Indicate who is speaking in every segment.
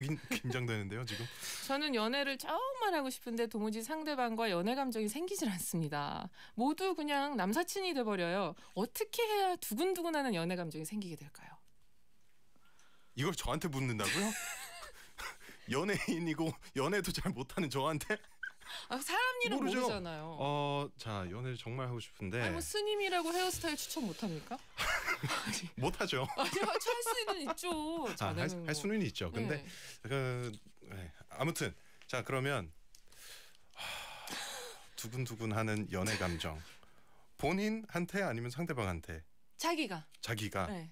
Speaker 1: 긴- 긴장되는데요 지금.
Speaker 2: 저는 연애를 정말 하고 싶은데 도무지 상대방과 연애 감정이 생기질 않습니다. 모두 그냥 남사친이 돼버려요. 어떻게 해야 두근두근하는 연애 감정이 생기게 될까요?
Speaker 1: 이걸 저한테 묻는다고요? 연예인이고 연애도 잘 못하는 저한테?
Speaker 2: 아, 사람 일은
Speaker 1: 모르죠.
Speaker 2: 모르잖아요.
Speaker 1: 어, 자 연애를 정말 하고 싶은데
Speaker 2: 아니, 뭐 스님이라고 헤어스타일 추천 못합니까?
Speaker 1: 못 하죠.
Speaker 2: 아니, 할 수는 있죠.
Speaker 1: 아, 할, 할
Speaker 2: 뭐.
Speaker 1: 수는 있죠. 근데
Speaker 2: 네.
Speaker 1: 그 네. 아무튼 자 그러면 하, 두근두근하는 연애 감정 본인한테 아니면 상대방한테
Speaker 2: 자기가
Speaker 1: 자기가
Speaker 2: 네.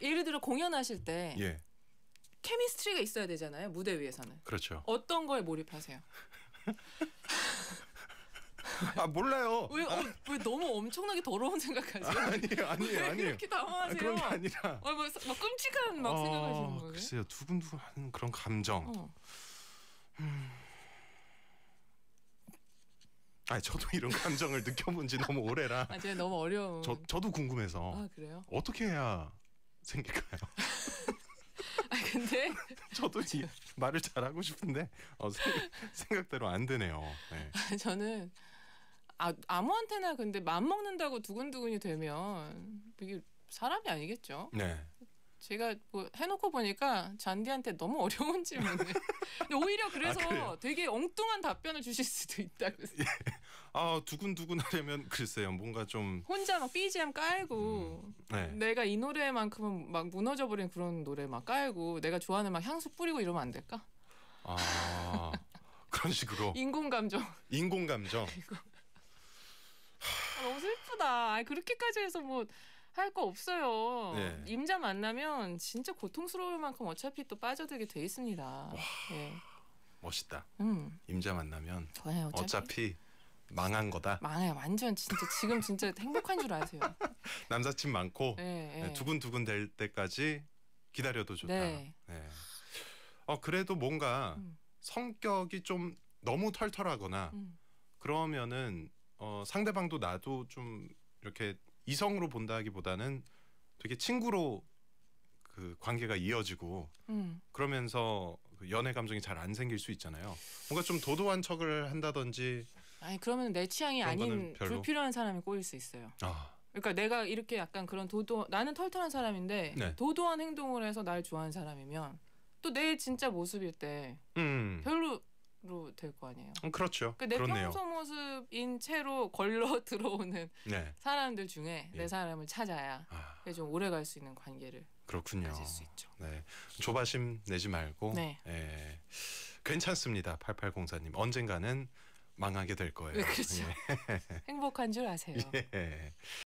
Speaker 2: 예를 들어 공연하실 때
Speaker 1: 예
Speaker 2: 케미스트리가 있어야 되잖아요. 무대 위에서는
Speaker 1: 그렇죠.
Speaker 2: 어떤 거에 몰입하세요?
Speaker 1: 아 몰라요.
Speaker 2: 왜, 어, 왜 너무 엄청나게 더러운 생각하세요?
Speaker 1: 아니에요 아니에요
Speaker 2: 왜
Speaker 1: 아니에요.
Speaker 2: 그렇게
Speaker 1: 아,
Speaker 2: 당황하세요?
Speaker 1: 그런 게 아니라
Speaker 2: 어, 뭐, 막 끔찍한 막 생각하시는
Speaker 1: 어,
Speaker 2: 거예요?
Speaker 1: 글쎄요 두근두근하는 그런 감정.
Speaker 2: 어.
Speaker 1: 아 저도 이런 감정을 느껴본 지 너무 오래라.
Speaker 2: 아, 제가 너무 어려운.
Speaker 1: 저 저도 궁금해서
Speaker 2: 아 그래요?
Speaker 1: 어떻게 해야 생길까요?
Speaker 2: 아 근데
Speaker 1: 저도 이 말을 잘하고 싶은데 어, 생각, 생각대로 안 되네요. 네.
Speaker 2: 저는 아 아무한테나 근데 맘 먹는다고 두근두근이 되면 이게 사람이 아니겠죠?
Speaker 1: 네.
Speaker 2: 제가 뭐 해놓고 보니까 잔디한테 너무 어려운 질문을. 오히려 그래서
Speaker 1: 아?
Speaker 2: 되게 엉뚱한 답변을 주실 수도 있다고.
Speaker 1: 아 두근두근 하려면 글쎄요 뭔가 좀
Speaker 2: 혼자 막 BGM 깔고
Speaker 1: 네.
Speaker 2: 내가 이 노래만큼은 막 무너져 버린 그런 노래 막 깔고 내가 좋아하는 막 향수 뿌리고 이러면 안 될까?
Speaker 1: 아 그런 식으로
Speaker 2: 인공 감정.
Speaker 1: 인공 감정.
Speaker 2: 슬프다. 그렇게까지 해서 뭐 할 거 없어요.
Speaker 1: 네.
Speaker 2: 임자 만나면 진짜 고통스러울 만큼 어차피 또 빠져들게 돼 있습니다. 예.
Speaker 1: 멋있다.
Speaker 2: 음.
Speaker 1: 임자 만나면
Speaker 2: 좋아요. 어차피,
Speaker 1: 어차피 망한 거다.
Speaker 2: 망해요. 완전 진짜 지금 진짜 행복한 줄 아세요.
Speaker 1: 남사친 많고
Speaker 2: 예, 예.
Speaker 1: 네, 두근두근 될 때까지 기다려도 좋다.
Speaker 2: 네.
Speaker 1: 네. 어 그래도 뭔가
Speaker 2: 음.
Speaker 1: 성격이 좀 너무 털털하거나
Speaker 2: 음.
Speaker 1: 그러면은 어 상대방도 나도 좀 이렇게 이성으로 본다기보다는 되게 친구로 그 관계가 이어지고
Speaker 2: 음.
Speaker 1: 그러면서 그 연애 감정이 잘 안 생길 수 있잖아요. 뭔가 좀 도도한 척을 한다든지
Speaker 2: 아니 그러면 내 취향이 아닌? 불필요한 사람이 꼬일 수 있어요.
Speaker 1: 아
Speaker 2: 그러니까 내가 이렇게 약간 그런 도도 나는 털털한 사람인데
Speaker 1: 네.
Speaker 2: 도도한 행동을 해서 날 좋아하는 사람이면 또 내 진짜 모습일 때
Speaker 1: 음,
Speaker 2: 별로 로 될 거 아니에요.
Speaker 1: 음, 그렇죠.
Speaker 2: 그내
Speaker 1: 그렇네요.
Speaker 2: 평소 모습인 채로 걸러 들어오는
Speaker 1: 네.
Speaker 2: 사람들 중에
Speaker 1: 예.
Speaker 2: 내 사람을 찾아야
Speaker 1: 아
Speaker 2: 좀 오래 갈 수 있는 관계를
Speaker 1: 그렇군요.
Speaker 2: 가질 수 있죠.
Speaker 1: 네. 조바심 내지 말고
Speaker 2: 네.
Speaker 1: 예. 괜찮습니다. 8804님. 언젠가는 망하게 될 거예요.
Speaker 2: 네, 그렇죠. 행복한 줄 아세요.
Speaker 1: 예. 예.